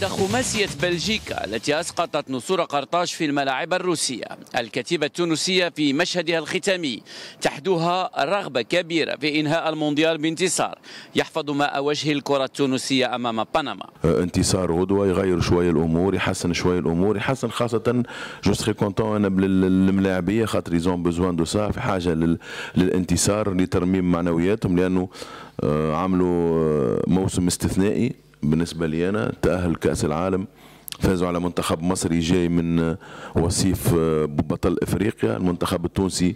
بعد خماسية بلجيكا التي أسقطت نسور قرطاج في الملاعب الروسية. الكتيبة التونسية في مشهدها الختامي تحدوها رغبة كبيرة في إنهاء المونديال بانتصار. يحفظ ماء وجه الكرة التونسية أمام بنما. انتصار غدوة يغير شوية الأمور يحسن شوية الأمور يحسن خاصة. je suis content أنا بالملاعبية خاطر ils ont besoin de ça في حاجة للانتصار لترميم معنوياتهم لأنه آه، عملوا آه، موسم استثنائي. بالنسبة لي أنا تأهل كأس العالم فازوا على منتخب مصري جاي من وصيف آه، بطل إفريقيا المنتخب التونسي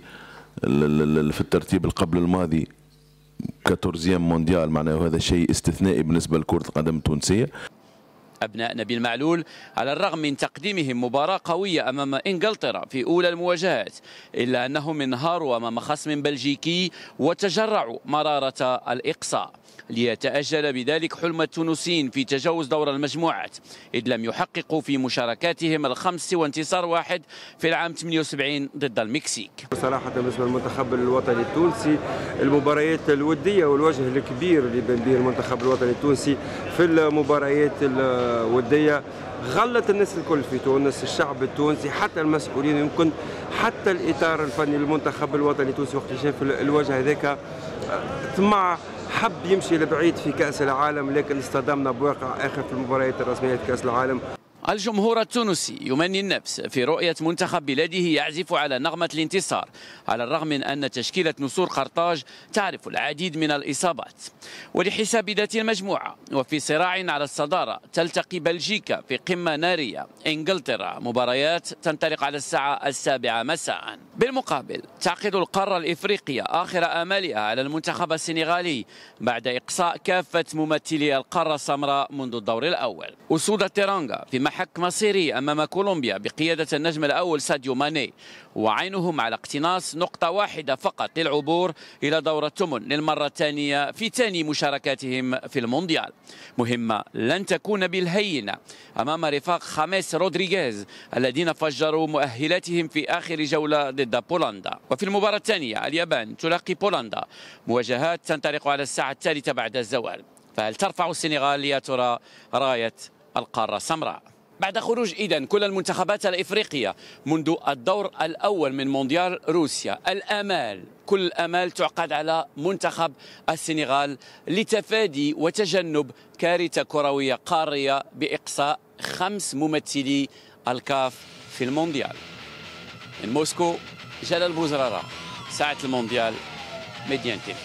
في الترتيب القبل الماضي 14 مونديال معناه هذا شيء استثنائي بالنسبة لكرة القدم التونسية. أبناء نبيل معلول على الرغم من تقديمهم مباراة قوية أمام إنجلترا في أولى المواجهات إلا أنهم انهاروا أمام خصم بلجيكي وتجرعوا مرارة الإقصاء. ليتأجل بذلك حلم التونسيين في تجاوز دور المجموعات إذ لم يحققوا في مشاركاتهم الخمس وانتصار واحد في العام 78 ضد المكسيك. صراحة بالنسبة للمنتخب الوطني التونسي المباريات الودية والوجه الكبير اللي بين به المنتخب الوطني التونسي في المباريات الودية غلت الناس الكل في تونس الشعب التونسي حتى المسؤولين يمكن حتى الإطار الفني للمنتخب الوطني التونسي وقت شاف الوجه هذاك طمع حب يمشي لبعيد في كأس العالم لكن اصطدمنا بواقع آخر في المباريات الرسمية في كأس العالم. الجمهور التونسي يمني النفس في رؤية منتخب بلاده يعزف على نغمة الانتصار على الرغم من أن تشكيلة نسور قرطاج تعرف العديد من الإصابات. ولحساب ذات المجموعة وفي صراع على الصدارة تلتقي بلجيكا في قمة نارية. إنجلترا مباريات تنطلق على الساعة السابعة مساء. بالمقابل تعقد القارة الإفريقية آخر آمالها على المنتخب السنغالي بعد إقصاء كافة ممثلي القارة السمراء منذ الدور الأول. أسود التيرانغا في محك مصيري أمام كولومبيا بقيادة النجم الأول ساديو ماني وعينهم على اقتناص نقطة واحدة فقط للعبور إلى دور الثمن للمرة الثانية في ثاني مشاركاتهم في المونديال. مهمة لن تكون بالهينة أمام رفاق خامس رودريغيز الذين فجروا مؤهلاتهم في آخر جولة ضد بولندا. وفي المباراة الثانية اليابان تلاقي بولندا مواجهات تنطلق على الساعة الثالثة بعد الزوال. فهل ترفع السنغال يا ترى راية القارة السمراء؟ بعد خروج إذا كل المنتخبات الإفريقية منذ الدور الأول من مونديال روسيا. الآمال كل الآمال تعقد على منتخب السنغال لتفادي وتجنب كارثة كروية قارية بإقصاء خمس ممثلي الكاف في المونديال. من موسكو جلال بوزرارة ساعة المونديال ميديان تيفي